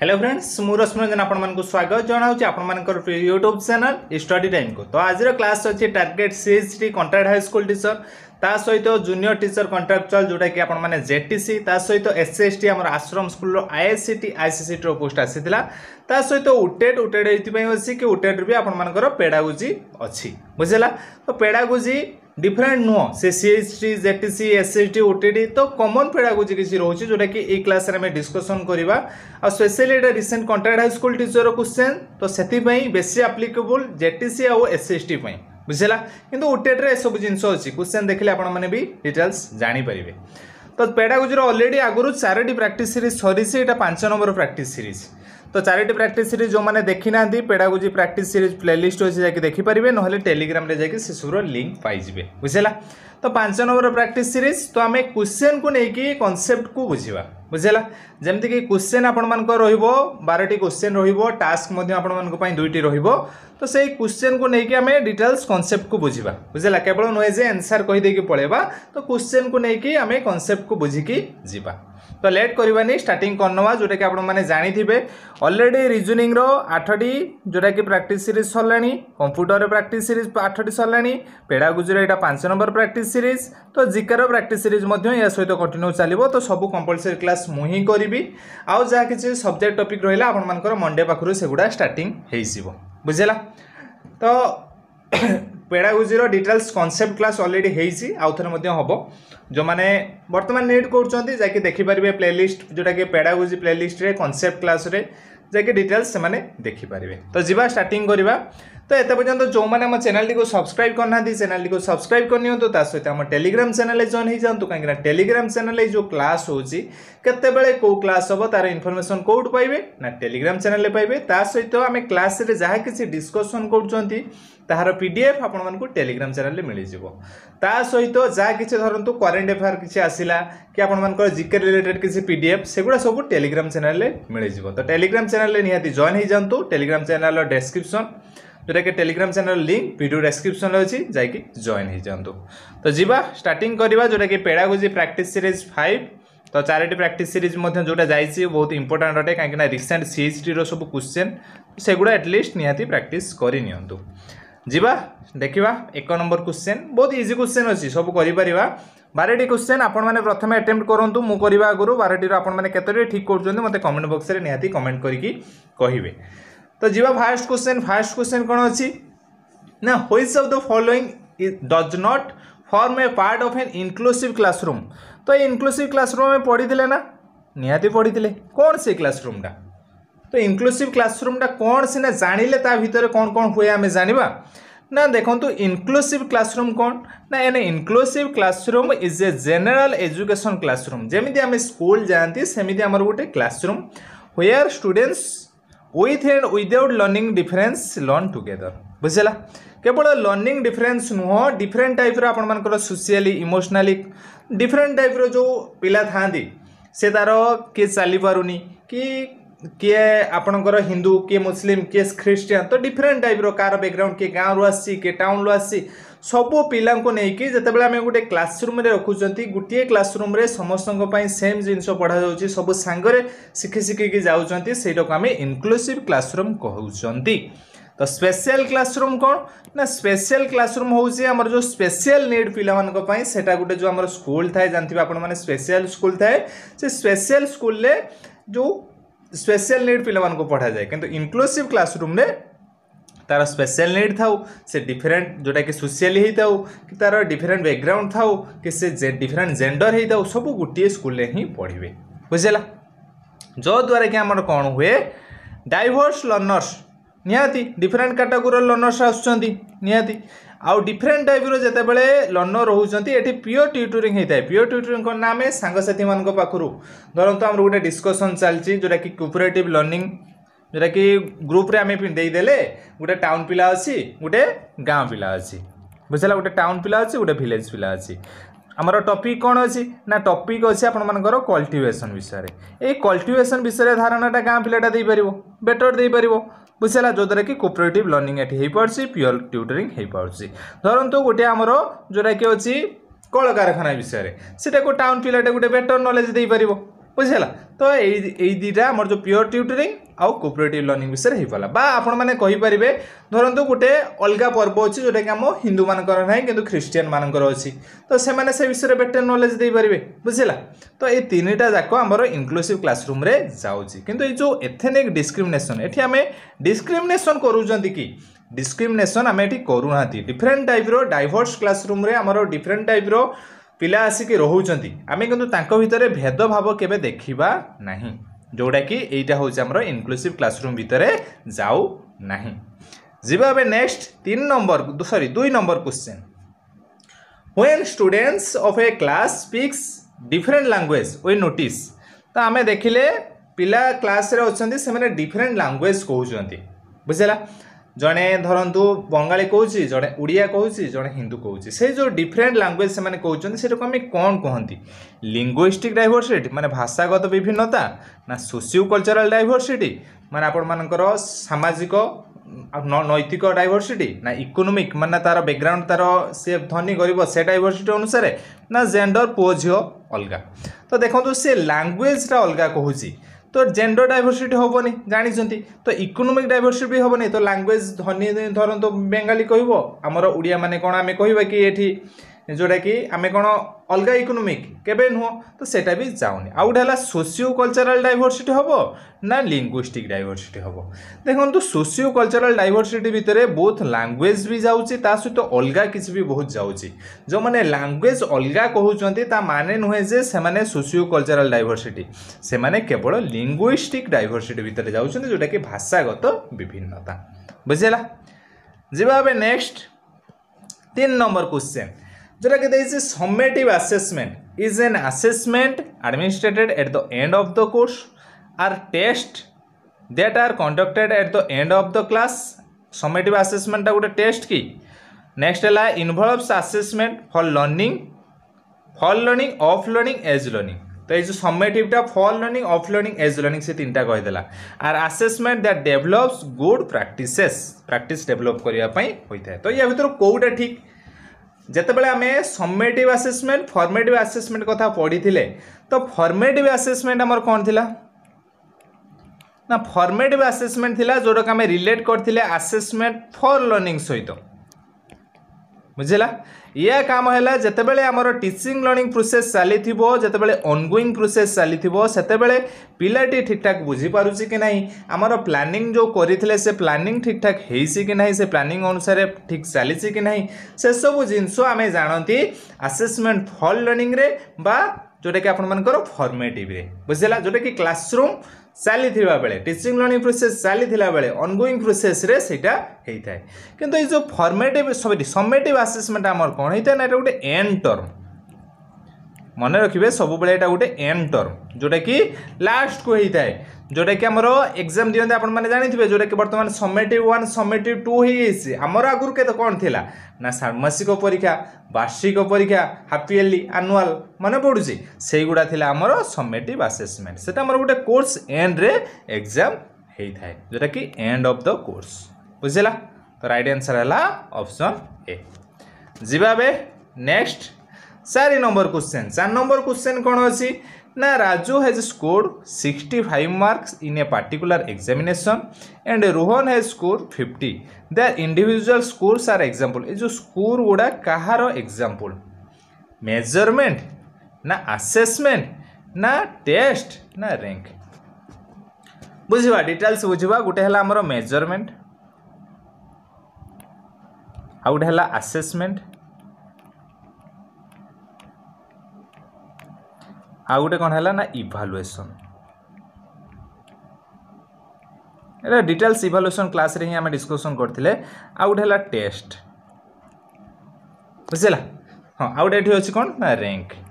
Hello friends ମୁଁ ରଶ୍ମିରଞ୍ଜନ ଆପଣମାନଙ୍କୁ ସ୍ୱାଗତ ଜଣାଉଛି ଆପଣମାନଙ୍କର ୟୁଟ୍ୟୁବ୍ ଚ୍ୟାନେଲ୍ ଷ୍ଟଡି ଟାଇମ୍କୁ ତ ଆଜିର କ୍ଲାସ୍ ଅଛି target CHT contract high school teacher ତା ସହିତ ଜୁନିୟର ଟିଚର କଣ୍ଟ୍ରାକ୍ଚୁଆଲ୍ ଯେଉଁଟାକି ଆପଣମାନେ ଜେଟିସି ତା ସହିତ ଏସ୍ଏସ୍ଟି ଆମର ଆଶ୍ରମ ସ୍କୁଲର ଆଇଏସ୍ସିଟି ଆଇସିସିଟିର ପୋଷ୍ଟ ଆସିଥିଲା ତା ସହିତ ଉଟେଡ୍ ଉଟେଡ୍ ଏଇଥିପାଇଁ ଅଛି କି ଉଟେଡ୍ରେ ବି ଆପଣମାନଙ୍କର ପେଡ଼ାଗୋଜି ଅଛି ବୁଝିଲା ତ ପେଡ଼ାଗୋଜି डिफरेन्ट नुह से C S T J T C S C T ओ तो कमन पेड़ागोजी किसी रोचे जोटा कि यही क्लास में डिस्कसन करवा आ specially recent contract high school teacher question तो से बेस आप्लिकेबुल जेट सी आस एस टी बुझेगा कितु ओटेड्रे सब जिनस अच्छी क्वेश्चन देखे आप डिटेल्स जापरेंगे तो पेड़ागोजी अलरेडी आगुरी चार प्राक्ट सीरीज सरी से यहाँ पांच नंबर प्राक्ट सीरीज তো চারিটি ପ୍ରାକ୍ଟିସ୍ ସିରିଜ୍ ଯେଉଁମାନେ ଦେଖିନାହାନ୍ତି ପେଡ଼ାଗୋଜି ପ୍ରାକ୍ଟିସ୍ ସିରିଜ୍ ପ୍ଲେଲିଷ୍ଟ ଅଛି ଯାଇକି ଦେଖିପାରିବେ ନହେଲେ ଟେଲିଗ୍ରାମରେ ଯାଇକି ସେସବୁର ଲିଙ୍କ୍ ପାଇଯିବେ ବୁଝିଲା ତ ପାଞ୍ଚ ନମ୍ବର ପ୍ରାକ୍ଟିସ୍ ସିରିଜ୍ ତ ଆମେ କ୍ୱେଶ୍ଚନ୍କୁ ନେଇକି କନସେପ୍ଟକୁ ବୁଝିବା ବୁଝିଲା ଯେମିତିକି କ୍ୱେଶ୍ଚନ୍ ଆପଣମାନଙ୍କ ରହିବ ବାରଟି କ୍ୱେଶ୍ଚନ୍ ରହିବ ଟାସ୍କ ମଧ୍ୟ ଆପଣମାନଙ୍କ ପାଇଁ ଦୁଇଟି ରହିବ ତ ସେଇ କ୍ୱେଶ୍ଚନ୍କୁ ନେଇକି ଆମେ ଡିଟେଲ୍ସ କନସେପ୍ଟକୁ ବୁଝିବା ବୁଝିଲା କେବଳ ନୁହେଁ ଯେ ଆନ୍ସର୍ କହିଦେଇକି ପଳେଇବା ତ କ୍ୱେଶ୍ଚନ୍କୁ ନେଇକି ଆମେ କନସେପ୍ଟକୁ ବୁଝିକି ଯିବା ତ ଲେଟ୍ କରିବାନି ଷ୍ଟାର୍ଟିଂ କରିନେବା ଯେଉଁଟାକି ଆପଣମାନେ ଜାଣିଥିବେ ଅଲରେଡ଼ି ରିଜନିଂର ଆଠଟି ଯେଉଁଟାକି ପ୍ରାକ୍ଟିସ୍ ସିରିଜ୍ ସରିଲାଣି କମ୍ପ୍ୟୁଟରରେ ପ୍ରାକ୍ଟିସ୍ ସିରିଜ୍ ଆଠଟି ସରିଲାଣି ପେଡ଼ାଗୁଜିର ଏଇଟା ପାଞ୍ଚ ନମ୍ବର ପ୍ରାକ୍ଟିସ୍ ସିରିଜ୍ ତ ଜିକାର ପ୍ରାକ୍ଟିସ୍ ସିରିଜ୍ ମଧ୍ୟ ଏହା ସହିତ କଣ୍ଟିନ୍ୟୁ ଚାଲିବ ତ ସବୁ କମ୍ପଲସରି କ୍ଲାସ୍ ମୁଁ ହିଁ କରିବି ଆଉ ଯାହା କିଛି ସବଜେକ୍ଟ ଟପିକ୍ ରହିଲା ଆପଣମାନଙ୍କର ମଣ୍ଡେ ପାଖରୁ ସେଗୁଡ଼ା ଷ୍ଟାର୍ଟିଂ ହେଇଯିବ ବୁଝିଲା ତ পেডাগোজির ডিটেলস কনসেপ্ট ক্লাস অলরেডি হয়েছি আউথরে মধ্যে হব যে বর্তমান নিড করছেন যাকে দেখিপারে প্লে লিষ্ট যেটাকি পেডাগোজি প্লে লিষ্টরে কনসেপ্ট ক্লাসরে যাকে ডিটেলস সে দেখিপারে তো যা স্টার্টিং করা তো এত পর্যন্ত যে আমার চ্যানেলটি সবসক্রাইব করে না চ্যানেলটি সবসক্রাইব করে নিও তা সহ আমার টেলিগ্রাম চ্যানেল জয়েন হয়ে যাতে কিনা টেলিগ্রাম চ্যানেল যে ক্লাস হচ্ছে কেতবে কেউ ক্লাস হব তার ইনফরমেসন কোটি পাইবে না টেলিগ্রাম চ্যানেল পাইবে তা সহ আমি ক্লাসে যা কিছু ডিসকসন করছেন ତାହାର ପି ଡି ଏଫ୍ ଆପଣମାନଙ୍କୁ ଟେଲିଗ୍ରାମ ଚ୍ୟାନେଲରେ ମିଳିଯିବ ତା ସହିତ ଯାହା କିଛି ଧରନ୍ତୁ କରେଣ୍ଟ ଏଫେୟାର କିଛି ଆସିଲା କି ଆପଣମାନଙ୍କର ଜିକେ ରିଲେଟେଡ଼ କିଛି ପି ଡି ଏଫ୍ ସେଗୁଡ଼ା ସବୁ ଟେଲିଗ୍ରାମ ଚ୍ୟାନେଲରେ ମିଳିଯିବ ତ ଟେଲିଗ୍ରାମ ଚ୍ୟାନେଲରେ ନିହାତି ଜଏନ୍ ହେଇଯାଆନ୍ତୁ ଟେଲିଗ୍ରାମ ଚ୍ୟାନେଲର ଡେସ୍କ୍ରିପସନ୍ ଯେଉଁଟାକି ଟେଲିଗ୍ରାମ ଚ୍ୟାନେଲ ଲିଙ୍କ୍ ଭିଡ଼ିଓ ଡେସ୍କ୍ରିପସନ୍ରେ ଅଛି ଯାଇକି ଜଏନ୍ ହେଇଯାଆନ୍ତୁ ତ ଯିବା ଷ୍ଟାର୍ଟିଂ କରିବା ଯେଉଁଟାକି ପେଡ଼ାଗୋଜି ପ୍ରାକ୍ଟିସ୍ ସିରିଜ୍ ଫାଇଭ୍ ତ ଚାରୋଟି ପ୍ରାକ୍ଟିସ୍ ସିରିଜ୍ ମଧ୍ୟ ଯେଉଁଟା ଯାଇଛି ବହୁତ ଇମ୍ପୋର୍ଟାଣ୍ଟ ଅଟେ କାହିଁକିନା ରିସେଣ୍ଟ ସିଏଚ୍ଟିର ସବୁ କ୍ୱେଶ୍ଚେନ୍ ସେଗୁଡ଼ା ଆଟଲିଷ୍ଟ ନିହାତି ପ୍ରାକ୍ଟିସ୍ କରିନିଅନ୍ତୁ ଯିବା ଦେଖିବା ଏକ ନମ୍ବର କ୍ୱେଶ୍ଚେନ୍ ବହୁତ ଇଜି କ୍ୱେଶ୍ଚେନ୍ ଅଛି ସବୁ କରିପାରିବା ବାରଟି କ୍ୱେଶ୍ଚେନ୍ ଆପଣମାନେ ପ୍ରଥମେ ଆଟେମ୍ପ୍ଟ କରନ୍ତୁ ମୁଁ କରିବା ଆଗରୁ ବାରଟିରୁ ଆପଣମାନେ କେତୋଟି ଠିକ୍ କରୁଛନ୍ତି ମୋତେ କମେଣ୍ଟ ବକ୍ସରେ ନିହାତି କମେଣ୍ଟ କରିକି କହିବେ ତ ଯିବା ଫାର୍ଷ୍ଟ କ୍ୱେଶ୍ଚେନ୍ ଫାର୍ଷ୍ଟ କ୍ୱେଶ୍ଚେନ୍ କ'ଣ ଅଛି ନା which of the following does not form a part of an inclusive classroom ତ ଏ ଇନକ୍ଲୁସିଭ୍ କ୍ଲାସରୁମ୍ ଆମେ ପଢ଼ିଥିଲେ ନା ନିହାତି ପଢ଼ିଥିଲେ କ'ଣ ସେ କ୍ଲାସରୁମ୍ଟା तो इनक्लूसीव क्लासरूमटा कौन सीना जान लें भितर कौन कौन हुए आम जाना ना देखो इनक्लूसीव क्लासरूम कौन ना एने inclusive classroom is a general education classroom जमी आम स्कूल जाती सेमती आमर गोटे classroom are students with and without learning difference learn together बुझेगा केवल लर्णिंग डिफरेन्स नुह डिफरेन्ट टाइप रपर सोसीआली इमोशनाली डिफरेन्ट टाइप रो पा था से तार किए चली पार नहीं कि କିଏ ଆପଣଙ୍କର ହିନ୍ଦୁ କିଏ ମୁସଲିମ୍ କିଏ ଖ୍ରୀଷ୍ଟିଆନ୍ ତ ଡିଫରେଣ୍ଟ ଟାଇପ୍ର କାହାର ବ୍ୟାକ୍ଗ୍ରାଉଣ୍ଡ କିଏ ଗାଁରୁ ଆସିଛି କିଏ ଟାଉନରୁ ଆସିଛି ସବୁ ପିଲାଙ୍କୁ ନେଇକି ଯେତେବେଳେ ଆମେ ଗୋଟେ କ୍ଲାସରୁମ୍ରେ ରଖୁଛନ୍ତି ଗୋଟିଏ କ୍ଲାସରୁମ୍ରେ ସମସ୍ତଙ୍କ ପାଇଁ ସେମ୍ ଜିନିଷ ପଢ଼ାଯାଉଛି ସବୁ ସାଙ୍ଗରେ ଶିଖି ଶିଖିକି ଯାଉଛନ୍ତି ସେଇଟାକୁ ଆମେ ଇନକ୍ଲୁସିଭ୍ କ୍ଲାସରୁମ୍ କହୁଛନ୍ତି ତ ସ୍ପେଶିଆଲ କ୍ଲାସରୁମ୍ କ'ଣ ନା ସ୍ପେଶିଆଲ କ୍ଲାସରୁମ୍ ହେଉଛି ଆମର ଯେଉଁ ସ୍ପେଶିଆଲ ନିଡ୍ ପିଲାମାନଙ୍କ ପାଇଁ ସେଇଟା ଗୋଟେ ଯେଉଁ ଆମର ସ୍କୁଲ ଥାଏ ଜାଣିଥିବେ ଆପଣମାନେ ସ୍ପେଶିଆଲ ସ୍କୁଲ ଥାଏ ସେ ସ୍ପେଶିଆଲ ସ୍କୁଲରେ ଯେଉଁ ସ୍ପେଶିଆଲ ନିଡ୍ ପିଲାମାନଙ୍କୁ ପଢ଼ାଯାଏ କିନ୍ତୁ ଇନକ୍ଲୁସିଭ୍ କ୍ଲାସରୁମ୍ରେ ତାର ସ୍ପେଶିଆଲ ନିଡ୍ ଥାଉ ସେ ଡିଫରେଣ୍ଟ ଯେଉଁଟାକି ସୋସିଆଲି ହେଇଥାଉ କି ତାର ଡିଫରେଣ୍ଟ ବ୍ୟାକଗ୍ରାଉଣ୍ଡ ଥାଉ କି ସେ ଡିଫରେଣ୍ଟ ଜେଣ୍ଡର ହେଇଥାଉ ସବୁ ଗୋଟିଏ ସ୍କୁଲରେ ହିଁ ପଢ଼ିବେ ବୁଝିଲା ଯଦ୍ୱାରା କି ଆମର କ'ଣ ହୁଏ ଡାଇଭର୍ସ ଲର୍ଣ୍ଣର୍ସ ନିହାତି ଡିଫରେଣ୍ଟ କାଟାଗୋରିର ଲର୍ଣ୍ଣର୍ସ ଆସୁଛନ୍ତି ନିହାତି आउ डिफरेन्ट टाइप्र ଯେତେବେଳେ ଲର୍ଣ୍ଣର ରହୁଛନ୍ତି ଏଠି ପିଓର ଟ୍ୟୁଟରିଂ ହେଇଥାଏ ପିଓର ଟ୍ୟୁଟରିଂ କ'ଣ ନା ଆମେ ସାଙ୍ଗସାଥିମାନଙ୍କ ପାଖରୁ ଧରନ୍ତୁ ଆମର ଗୋଟେ ଡିସ୍କସନ୍ ଚାଲିଛି ଯେଉଁଟାକି କୋପରେଟିଭ୍ ଲର୍ଣ୍ଣିଂ ଯେଉଁଟାକି ଗ୍ରୁପ୍ରେ ଆମେ ଦେଇଦେଲେ ଗୋଟେ ଟାଉନ୍ ପିଲା ଅଛି ଗୋଟେ ଗାଁ ପିଲା ଅଛି ବୁଝିଲା ଗୋଟେ ଟାଉନ୍ ପିଲା ଅଛି ଗୋଟେ ଭିଲେଜ୍ ପିଲା ଅଛି আমার টপিক কোণ অছি না টপিক অছি আপনার কল্টিভেসন বিষয়ে এই কল্টিভেসন বিষয়ে ধারণাটা গাঁ পিলাটা দিয়ে পার বেটর দিয়ে পার ବୁଝିଲା ଯେଉଁଦ୍ୱାରାକି କୋପରେଟିଭ୍ ଲର୍ଣ୍ଣିଂ ଏଠି ହେଇପାରୁଛି ପିଓର ଟ୍ୟୁଟରିଂ ହେଇପାରୁଛି ଧରନ୍ତୁ ଗୋଟିଏ ଆମର ଯେଉଁଟାକି ଅଛି କଳକାରଖାନା ବିଷୟରେ ସେଟାକୁ ଟାଉନ୍ ପିଲାଟା ଗୋଟେ ବେଟର୍ ନଲେଜ୍ ଦେଇପାରିବ ବୁଝିହେଲା ତ ଏଇ ଏଇ ଦୁଇଟା ଆମର ଯେଉଁ ପିଓର୍ ଟ୍ୟୁଟରିଂ ଆଉ କୋପରେଟିଭ୍ ଲର୍ଣ୍ଣିଂ ବିଷୟରେ ହେଇପାରିଲା ବା ଆପଣମାନେ କହିପାରିବେ ଧରନ୍ତୁ ଗୋଟେ ଅଲଗା ପର୍ବ ଅଛି ଯେଉଁଟାକି ଆମ ହିନ୍ଦୁମାନଙ୍କର ନାହିଁ କିନ୍ତୁ ଖ୍ରୀଷ୍ଟିଆନମାନଙ୍କର ଅଛି ତ ସେମାନେ ସେ ବିଷୟରେ ବେଟର୍ ନଲେଜ୍ ଦେଇପାରିବେ ବୁଝିଲା ତ ଏଇ ତିନିଟା ଯାକ ଆମର ଇନକ୍ଲୁସିଭ୍ କ୍ଲାସରୁମ୍ରେ ଯାଉଛି କିନ୍ତୁ ଏଇ ଯେଉଁ ଏଥେନିକ୍ ଡିସ୍କ୍ରିମିନେସନ୍ ଏଠି ଆମେ ଡିସ୍କ୍ରିମିନେସନ୍ କରୁଛନ୍ତି କି ଡିସ୍କ୍ରିମିନେସନ୍ ଆମେ ଏଠି କରୁନାହାନ୍ତି ଡିଫରେଣ୍ଟ ଟାଇପ୍ର ଡାଇଭର୍ସ କ୍ଲାସରୁମ୍ରେ ଆମର ଡିଫରେଣ୍ଟ ଟାଇପ୍ର ପିଲା ଆସିକି ରହୁଛନ୍ତି ଆମେ କିନ୍ତୁ ତାଙ୍କ ଭିତରେ ଭେଦଭାବ କେବେ ଦେଖିବା ନାହିଁ ଯେଉଁଟାକି ଏଇଟା ହେଉଛି ଆମର ଇନକ୍ଲୁସିଭ୍ କ୍ଲାସରୁମ୍ ଭିତରେ ଯାଉ ନାହିଁ ଯିବା ଏବେ ନେକ୍ସଟ ତିନି ନମ୍ବର ସରି ଦୁଇ number question when students of a class speaks different language we notice ତ ଆମେ ଦେଖିଲେ ପିଲା କ୍ଲାସ୍ରେ ଅଛନ୍ତି ସେମାନେ ଡିଫରେଣ୍ଟ ଲାଙ୍ଗୁଏଜ୍ କହୁଛନ୍ତି ବୁଝିଲା ଜଣେ ଧରନ୍ତୁ ବଙ୍ଗାଳୀ କହୁଛି ଜଣେ ଓଡ଼ିଆ କହୁଛି ଜଣେ ହିନ୍ଦୁ କହୁଛି ସେଇ ଯେଉଁ ଡିଫରେଣ୍ଟ ଲାଙ୍ଗୁଏଜ୍ ସେମାନେ କହୁଛନ୍ତି ସେଟାକୁ ଆମେ କ'ଣ କହନ୍ତି ଲିଙ୍ଗୁଇଷ୍ଟିକ୍ ଡାଇଭର୍ସିଟି ମାନେ ଭାଷାଗତ ବିଭିନ୍ନତା ନା ସୋସିଓ କଲଚରାଲ୍ ଡାଇଭର୍ସିଟି ମାନେ ଆପଣମାନଙ୍କର ସାମାଜିକ ନୈତିକ ଡାଇଭର୍ସିଟି ନା ଇକୋନୋମିକ୍ ମାନେ ତା'ର ବ୍ୟାକ୍ଗ୍ରାଉଣ୍ଡ ତା'ର ସେ ଧନୀ ଗରିବ ସେ ଡାଇଭର୍ସିଟି ଅନୁସାରେ ନା ଜେଣ୍ଡର ପୁଅ ଝିଅ ଅଲଗା ତ ଦେଖନ୍ତୁ ସେ ଲାଙ୍ଗୁଏଜ୍ଟା ଅଲଗା କହୁଛି তো ଜେଣ୍ଡର ଡାଇଭର୍ସିଟି ହେବନି ଜାଣିଛନ୍ତି ତ ଇକୋନୋମିକ୍ ଡାଇଭର୍ସିଟି ବି ହେବନି ତ ଲାଙ୍ଗୁଏଜ୍ ଧନୀ ଧରନ୍ତୁ ବେଙ୍ଗାଲି କହିବ ଆମର ଓଡ଼ିଆମାନେ କ'ଣ ଆମେ କହିବା କି ଏଠି ଯେଉଁଟାକି ଆମେ କ'ଣ ଅଲଗା ଇକୋନୋମିକ୍ କେବେ ନୁହଁ ତ ସେଇଟା ବି ଯାଉନି ଆଉ ଗୋଟେ ହେଲା ସୋସିଓ କଲଚରାଲ୍ ଡାଇଭର୍ସିଟି ହେବ ନା ଲିଙ୍ଗୁଇଷ୍ଟିକ୍ ଡାଇଭର୍ସିଟି ହେବ ଦେଖନ୍ତୁ ସୋସିଓ କଲଚରାଲ୍ ଡାଇଭର୍ସିଟି ଭିତରେ ବହୁତ ଲାଙ୍ଗୁଏଜ୍ ବି ଯାଉଛି ତା ସହିତ ଅଲଗା କିଛି ବି ବହୁତ ଯାଉଛି ଯେଉଁମାନେ ଲାଙ୍ଗୁଏଜ୍ ଅଲଗା କହୁଛନ୍ତି ତା ମାନେ ନୁହେଁ ଯେ ସେମାନେ ସୋସିଓ କଲଚରାଲ୍ ଡାଇଭର୍ସିଟି ସେମାନେ କେବଳ ଲିଙ୍ଗୁଇଷ୍ଟିକ୍ ଡାଇଭର୍ସିଟି ଭିତରେ ଯାଉଛନ୍ତି ଯେଉଁଟାକି ଭାଷାଗତ ବିଭିନ୍ନତା ବୁଝିଲା ଯିବା ଏବେ ନେକ୍ସଟ ତିନି ନମ୍ବର କ୍ୱେଶ୍ଚେନ୍ যেটাকে দিয়েছি summative assessment is an assessment administered at the end of the course or test that are conducted at the end of the class summative আসেসমেন্টটা গোটে টেস্ট কি নেক্সট হল involves assessment for learning for learning of learning as learning তো এই যে সমেটিভটা for learning of learning as learning সে তিনটা কহিদেলা আর assessment that develops good practices practice develop করা হয়ে থাকে তো ইয়া ভিতর কোটা ঠিক ଯେତେବେଳେ ଆମେ ସମେଟିଭ୍ ଆସେସମେଣ୍ଟ ଫର୍ମେଟିଭ୍ ଆସେସମେଣ୍ଟ କଥା ପଢ଼ିଥିଲେ ତ ଫର୍ମେଟିଭ୍ ଆସେସମେଣ୍ଟ ଆମର କ'ଣ ଥିଲା ନା ଫର୍ମେଟିଭ୍ ଆସେସମେଣ୍ଟ ଥିଲା ଯେଉଁଟାକୁ ଆମେ ରିଲେଟ୍ କରିଥିଲେ ଆସେସମେଣ୍ଟ ଫର୍ ଲର୍ଣ୍ଣିଂ ସହିତ ବୁଝିଲା या काम है जितेबले आमर टीचिंग लर्णिंग प्रोसेस चली जितेबले अनगोईंग प्रोसेस चली से पिलाटी ठीक ठाक बुझीपार कि ना आम प्लानिंग जो करते से प्लानिंग ठीक ठाक कि से प्लानिंग अनुसार ठीक चली कि ना से सब जिनस आम जानती आसेसमेंट फल लर्णिंग जोटा कि आपर फर्मेटिव बुझे जोटा कि क्लासरूम ଚାଲିଥିବା ବେଳେ ଟିଚିଂ ଲର୍ଣ୍ଣିଂ ପ୍ରୋସେସ୍ ଚାଲିଥିଲା ବେଳେ ଅନଗୋଇଂ ପ୍ରୋସେସ୍ରେ ସେଇଟା ହେଇଥାଏ କିନ୍ତୁ ଏଇ ଯେଉଁ ଫର୍ମେଟିଭ୍ ସରି ସମେଟିଭ୍ ଆସେସମେଣ୍ଟ ଆମର କ'ଣ ହେଇଥାଏ ନା ଏଇଟା ଗୋଟେ ଏଣ୍ଡ ଟର୍ମ মনে রাখবে সবুলে এটা গোটে এন্ড টর্ম যেটা কি লাস্ট কু হয়ে যেটা কি আমার এক্সাম দিকে আপনার মানে জাঁথিবে যেটা কি বর্তমানে সমেটিভ ওয়ান সমেটিভ টু হয়ে যাইছে আমার আগুর কেতে কম লা না ষাণ্মাসিক পরীক্ষা বার্ষিক পরীক্ষা হাফ ইয়ারলি আনুয়াল মনে পড়ুছে সেইগুড়া লা আমার সমেটিভ আসেসমেন্ট সেটা আমার গোটে কোর্স এন্ডরে এক্সাম হয়ে থাকে যেটা কি এন্ড অফ দ কোর্স বুঝলা তো রাইট আনসার হল অপশন এ যা নেক্সট ଚାରି ନମ୍ବର କ୍ୱେଶ୍ଚେନ୍ ଚାରି ନମ୍ବର କ୍ୱେଶ୍ଚେନ୍ କ'ଣ ଅଛି ନା Raju has scored sixty five marks in a particular examination and Rohan has score fifty they are individual scores are example ଏ ଯେଉଁ ସ୍କୋର୍ ଗୁଡ଼ା କାହାର ଏକ୍ଜାମ୍ପଲ୍ ମେଜରମେଣ୍ଟ ନା ଆସେସମେଣ୍ଟ ନା ଟେଷ୍ଟ ନା ର୍ୟାଙ୍କ ବୁଝିବା ଡିଟେଲ୍ସ ବୁଝିବା ଗୋଟେ ହେଲା ଆମର ମେଜରମେଣ୍ଟ ଆଉ ଗୋଟେ ହେଲା ଆସେସମେଣ୍ଟ ଆଉ ଗୋଟେ କ'ଣ ହେଲା ନା ଇଭାଲୁଏସନ୍ ଏଇଟା ଡିଟେଲ୍ସ ଇଭାଲୁଏସନ୍ କ୍ଲାସ୍ରେ ହିଁ ଆମେ ଡିସ୍କସନ୍ କରିଥିଲେ ଆଉ ଗୋଟେ ହେଲା ଟେଷ୍ଟ ବୁଝିଲା ହଁ ଆଉ ଗୋଟେ ଏଠି ଅଛି କ'ଣ ନା ର୍ୟାଙ୍କ